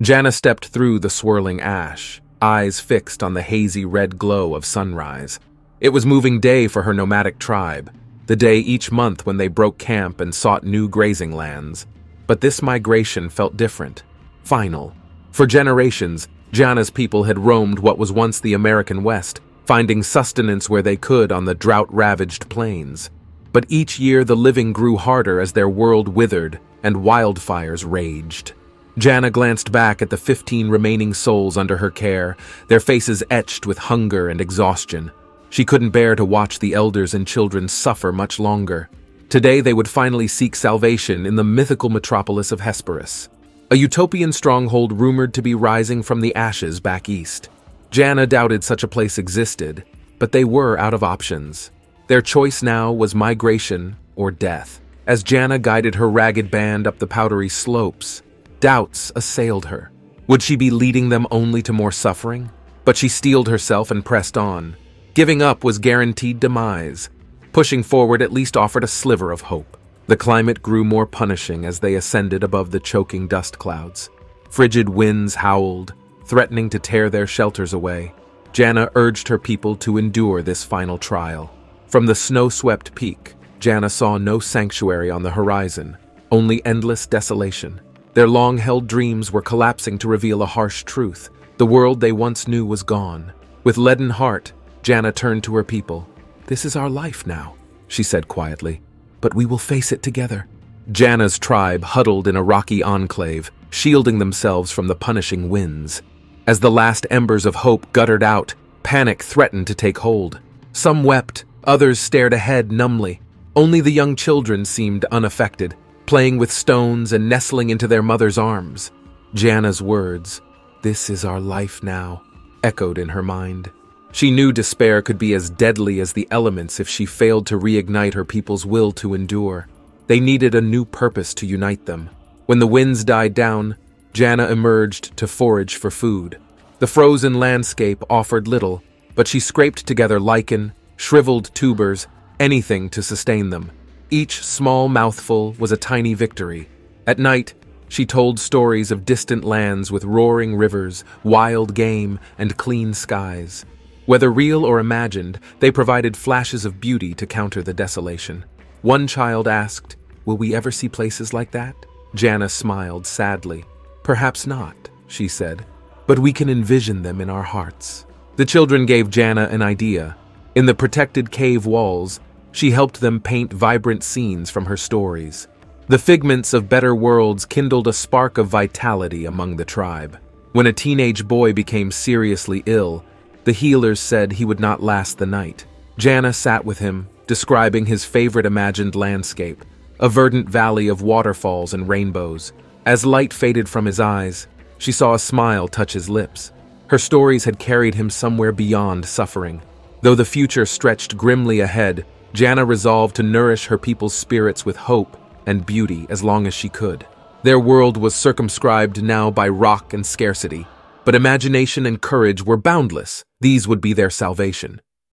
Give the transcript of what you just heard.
Jana stepped through the swirling ash, eyes fixed on the hazy red glow of sunrise. It was moving day for her nomadic tribe, the day each month when they broke camp and sought new grazing lands. But this migration felt different, final. For generations, Jana's people had roamed what was once the American West, finding sustenance where they could on the drought-ravaged plains. But each year the living grew harder as their world withered and wildfires raged. Jana glanced back at the 15 remaining souls under her care, their faces etched with hunger and exhaustion. She couldn't bear to watch the elders and children suffer much longer. Today they would finally seek salvation in the mythical metropolis of Hesperus, a utopian stronghold rumored to be rising from the ashes back east. Jana doubted such a place existed, but they were out of options. Their choice now was migration or death. As Jana guided her ragged band up the powdery slopes, Doubts assailed her. Would she be leading them only to more suffering? But she steeled herself and pressed on. Giving up was guaranteed demise. Pushing forward at least offered a sliver of hope. The climate grew more punishing as they ascended above the choking dust clouds. Frigid winds howled, threatening to tear their shelters away. Jana urged her people to endure this final trial. From the snow-swept peak, Jana saw no sanctuary on the horizon, only endless desolation. Their long-held dreams were collapsing to reveal a harsh truth. The world they once knew was gone. With leaden heart, Jana turned to her people. This is our life now, she said quietly, but we will face it together. Jana's tribe huddled in a rocky enclave, shielding themselves from the punishing winds. As the last embers of hope guttered out, panic threatened to take hold. Some wept, others stared ahead numbly. Only the young children seemed unaffected, playing with stones and nestling into their mother's arms. Jana's words, this is our life now, echoed in her mind. She knew despair could be as deadly as the elements if she failed to reignite her people's will to endure. They needed a new purpose to unite them. When the winds died down, Jana emerged to forage for food. The frozen landscape offered little, but she scraped together lichen, shriveled tubers, anything to sustain them. Each small mouthful was a tiny victory. At night, she told stories of distant lands with roaring rivers, wild game, and clean skies. Whether real or imagined, they provided flashes of beauty to counter the desolation. One child asked, Will we ever see places like that? Jana smiled sadly. Perhaps not, she said, but we can envision them in our hearts. The children gave Jana an idea. In the protected cave walls, she helped them paint vibrant scenes from her stories. The figments of better worlds kindled a spark of vitality among the tribe. When a teenage boy became seriously ill, the healers said he would not last the night. Jana sat with him, describing his favorite imagined landscape, a verdant valley of waterfalls and rainbows. As light faded from his eyes, she saw a smile touch his lips. Her stories had carried him somewhere beyond suffering. Though the future stretched grimly ahead, Jana resolved to nourish her people's spirits with hope and beauty as long as she could. Their world was circumscribed now by rock and scarcity, but imagination and courage were boundless. These would be their salvation.